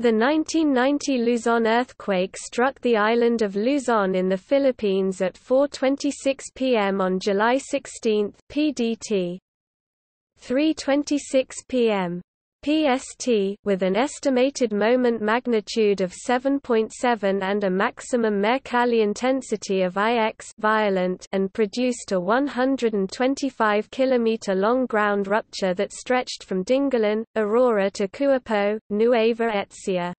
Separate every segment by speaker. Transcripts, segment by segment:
Speaker 1: The 1990 Luzon earthquake struck the island of Luzon in the Philippines at 4.26 p.m. on July 16 PDT. 3.26 p.m. PST with an estimated moment magnitude of 7.7 and a maximum Mercalli intensity of IX violent and produced a 125 km long ground rupture that stretched from Dingalan, Aurora to Cuyapo, Nueva Ecija.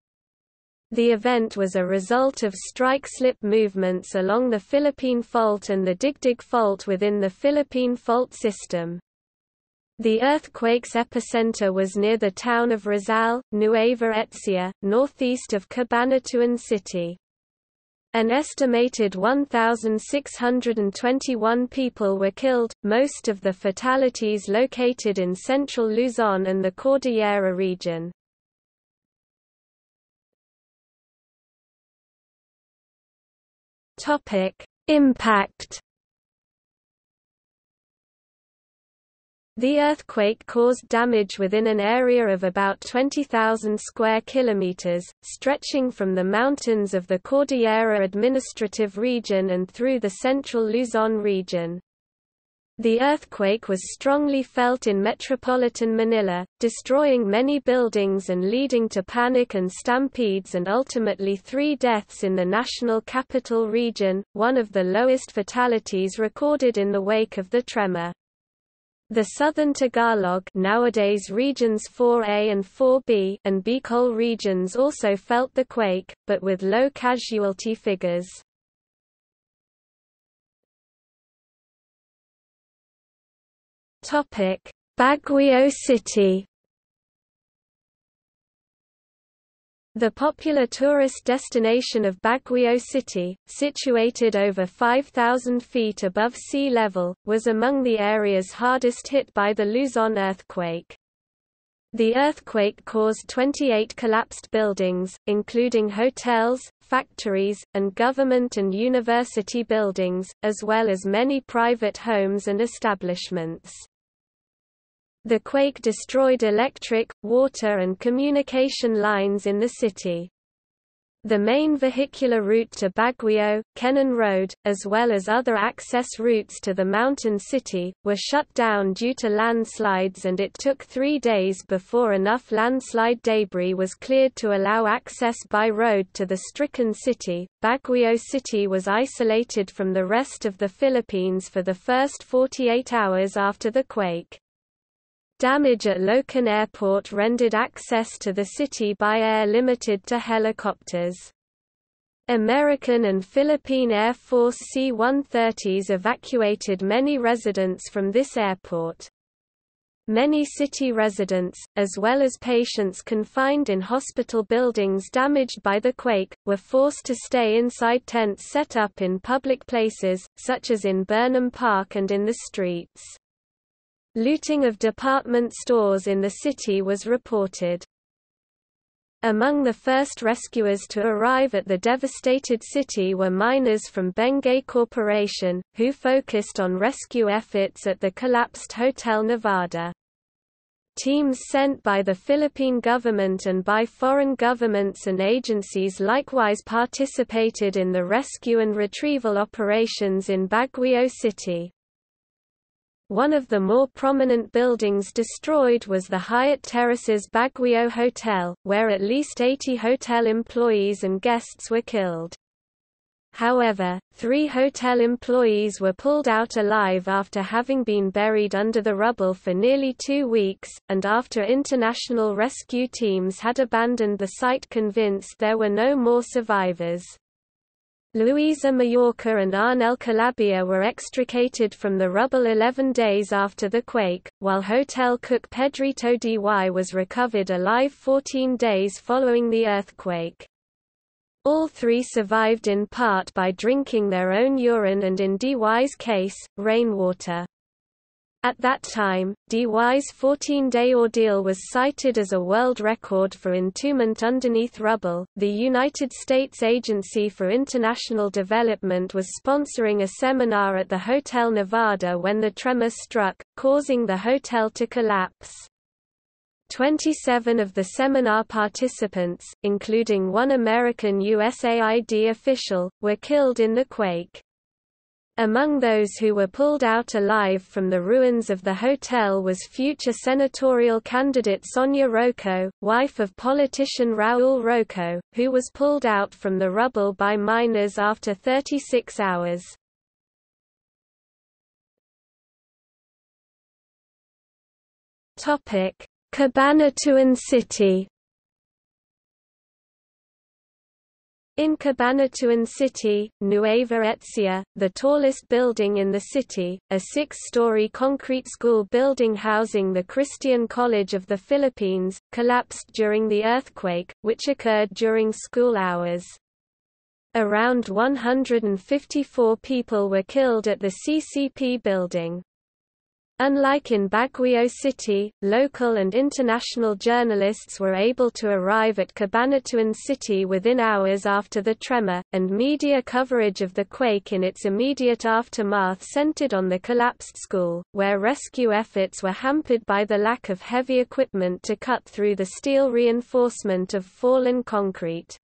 Speaker 1: The event was a result of strike-slip movements along the Philippine Fault and the Digdig Fault within the Philippine Fault system. The earthquake's epicenter was near the town of Rizal, Nueva Ecija, northeast of Cabanatuan City. An estimated 1,621 people were killed, most of the fatalities located in central Luzon and the Cordillera region. Impact The earthquake caused damage within an area of about 20,000 square kilometers, stretching from the mountains of the Cordillera Administrative Region and through the central Luzon region. The earthquake was strongly felt in metropolitan Manila, destroying many buildings and leading to panic and stampedes and ultimately three deaths in the national capital region, one of the lowest fatalities recorded in the wake of the tremor. The southern Tagalog nowadays regions 4A and 4B and Bicol regions also felt the quake, but with low casualty figures. Baguio City The popular tourist destination of Baguio City, situated over 5,000 feet above sea level, was among the areas hardest hit by the Luzon earthquake. The earthquake caused 28 collapsed buildings, including hotels, factories, and government and university buildings, as well as many private homes and establishments. The quake destroyed electric, water and communication lines in the city. The main vehicular route to Baguio, Kennon Road, as well as other access routes to the mountain city, were shut down due to landslides and it took three days before enough landslide debris was cleared to allow access by road to the stricken city. Baguio City was isolated from the rest of the Philippines for the first 48 hours after the quake. Damage at Loakan Airport rendered access to the city by air limited to helicopters. American and Philippine Air Force C-130s evacuated many residents from this airport. Many city residents, as well as patients confined in hospital buildings damaged by the quake, were forced to stay inside tents set up in public places, such as in Burnham Park and in the streets. Looting of department stores in the city was reported. Among the first rescuers to arrive at the devastated city were miners from Benguet Corporation, who focused on rescue efforts at the collapsed Hotel Nevada. Teams sent by the Philippine government and by foreign governments and agencies likewise participated in the rescue and retrieval operations in Baguio City. One of the more prominent buildings destroyed was the Hyatt Terraces Baguio Hotel, where at least 80 hotel employees and guests were killed. However, three hotel employees were pulled out alive after having been buried under the rubble for nearly two weeks, and after international rescue teams had abandoned the site convinced there were no more survivors. Luisa Mallorca and Arnel Calabia were extricated from the rubble 11 days after the quake, while hotel cook Pedrito DY was recovered alive 14 days following the earthquake. All three survived in part by drinking their own urine and in DY's case, rainwater. At that time, DY's 14-day ordeal was cited as a world record for entombment underneath rubble. The United States Agency for International Development was sponsoring a seminar at the Hotel Nevada when the tremor struck, causing the hotel to collapse. 27 of the seminar participants, including one American USAID official, were killed in the quake. Among those who were pulled out alive from the ruins of the hotel was future senatorial candidate Sonia Roco, wife of politician Raul Roco, who was pulled out from the rubble by miners after 36 hours. Cabanatuan City In Cabanatuan City, Nueva Ecija, the tallest building in the city, a six-story concrete school building housing the Christian College of the Philippines, collapsed during the earthquake, which occurred during school hours. Around 154 people were killed at the CCP building. Unlike in Baguio City, local and international journalists were able to arrive at Cabanatuan City within hours after the tremor, and media coverage of the quake in its immediate aftermath centered on the collapsed school, where rescue efforts were hampered by the lack of heavy equipment to cut through the steel reinforcement of fallen concrete.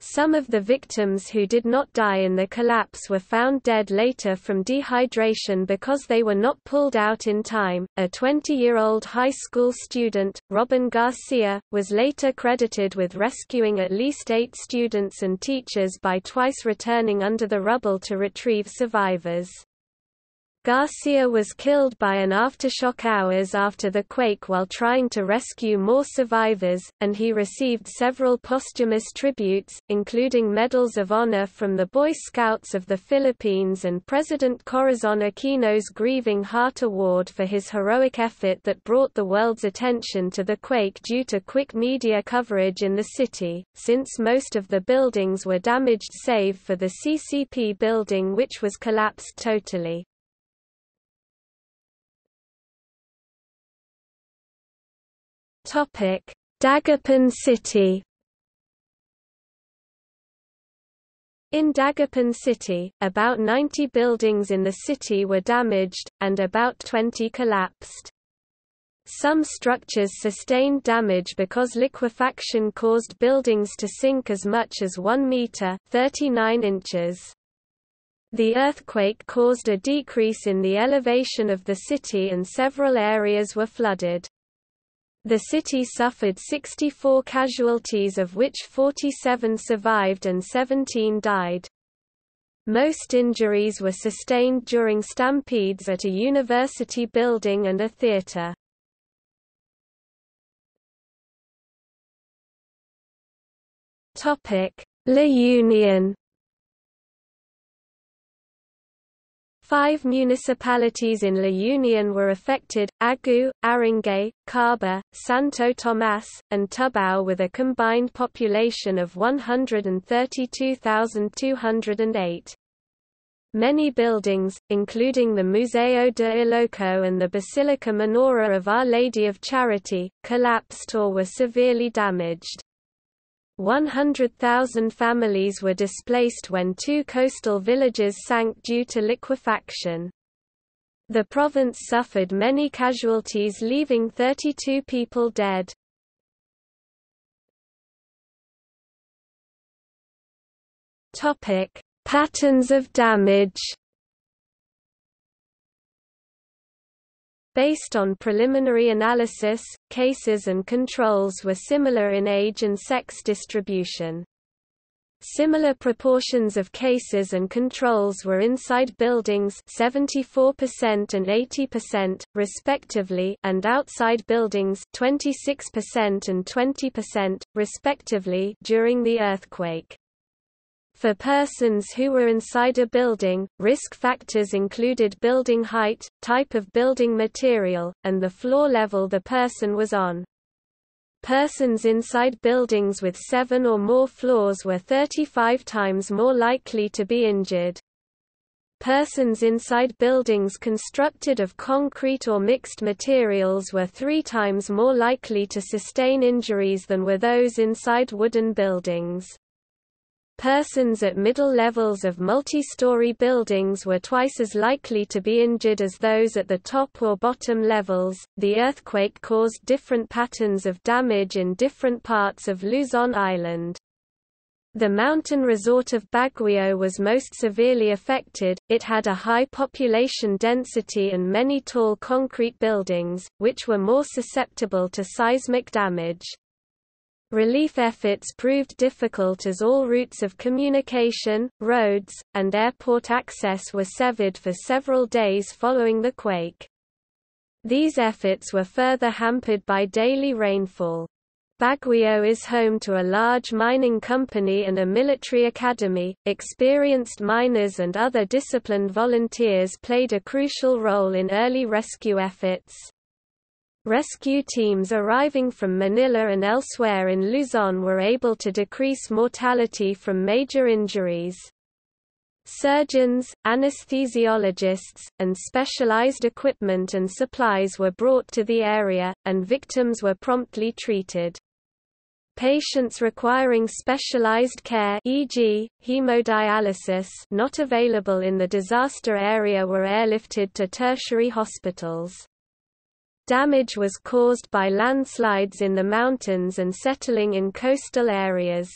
Speaker 1: Some of the victims who did not die in the collapse were found dead later from dehydration because they were not pulled out in time. A 20 year old high school student, Robin Garcia, was later credited with rescuing at least eight students and teachers by twice returning under the rubble to retrieve survivors. Garcia was killed by an aftershock hours after the quake while trying to rescue more survivors, and he received several posthumous tributes, including Medals of Honor from the Boy Scouts of the Philippines and President Corazon Aquino's Grieving Heart Award for his heroic effort that brought the world's attention to the quake due to quick media coverage in the city, since most of the buildings were damaged save for the CCP building which was collapsed totally. Topic: Dagupan City. In Dagupan City, about 90 buildings in the city were damaged, and about 20 collapsed. Some structures sustained damage because liquefaction caused buildings to sink as much as 1 meter 39 inches. The earthquake caused a decrease in the elevation of the city and several areas were flooded. The city suffered 64 casualties of which 47 survived and 17 died. Most injuries were sustained during stampedes at a university building and a theater. La Union Five municipalities in La Union were affected, Agoo, Aringay, Caba, Santo Tomas, and Tubao with a combined population of 132,208. Many buildings, including the Museo de Iloco and the Basilica Minora of Our Lady of Charity, collapsed or were severely damaged. 100,000 families were displaced when two coastal villages sank due to liquefaction. The province suffered many casualties leaving 32 people dead. Patterns of damage Based on preliminary analysis, cases and controls were similar in age and sex distribution. Similar proportions of cases and controls were inside buildings 74% and 80%, respectively and outside buildings 26% and 20%, respectively during the earthquake. For persons who were inside a building, risk factors included building height, type of building material, and the floor level the person was on. Persons inside buildings with seven or more floors were 35 times more likely to be injured. Persons inside buildings constructed of concrete or mixed materials were three times more likely to sustain injuries than were those inside wooden buildings. Persons at middle levels of multi-story buildings were twice as likely to be injured as those at the top or bottom levels. The earthquake caused different patterns of damage in different parts of Luzon Island. The mountain resort of Baguio was most severely affected, it had a high population density and many tall concrete buildings, which were more susceptible to seismic damage. Relief efforts proved difficult as all routes of communication, roads, and airport access were severed for several days following the quake. These efforts were further hampered by daily rainfall. Baguio is home to a large mining company and a military academy. Experienced miners and other disciplined volunteers played a crucial role in early rescue efforts. Rescue teams arriving from Manila and elsewhere in Luzon were able to decrease mortality from major injuries. Surgeons, anesthesiologists, and specialized equipment and supplies were brought to the area, and victims were promptly treated. Patients requiring specialized care e.g., hemodialysis not available in the disaster area were airlifted to tertiary hospitals. Damage was caused by landslides in the mountains and settling in coastal areas.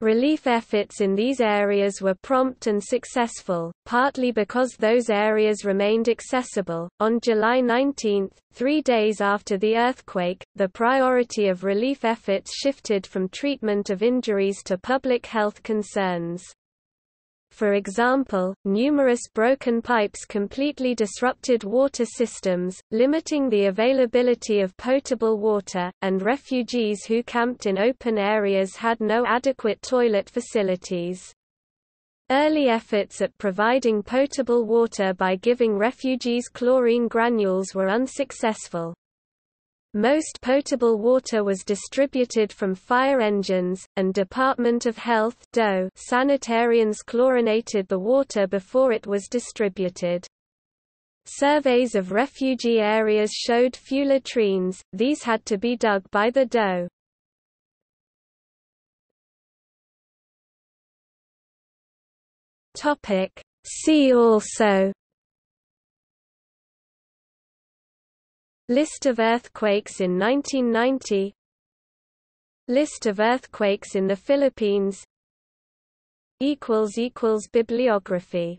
Speaker 1: Relief efforts in these areas were prompt and successful, partly because those areas remained accessible. On July 19, three days after the earthquake, the priority of relief efforts shifted from treatment of injuries to public health concerns. For example, numerous broken pipes completely disrupted water systems, limiting the availability of potable water, and refugees who camped in open areas had no adequate toilet facilities. Early efforts at providing potable water by giving refugees chlorine granules were unsuccessful. Most potable water was distributed from fire engines, and Department of Health sanitarians chlorinated the water before it was distributed. Surveys of refugee areas showed few latrines, these had to be dug by the DOE. See also List of earthquakes in 1990 List of earthquakes in the Philippines. Bibliography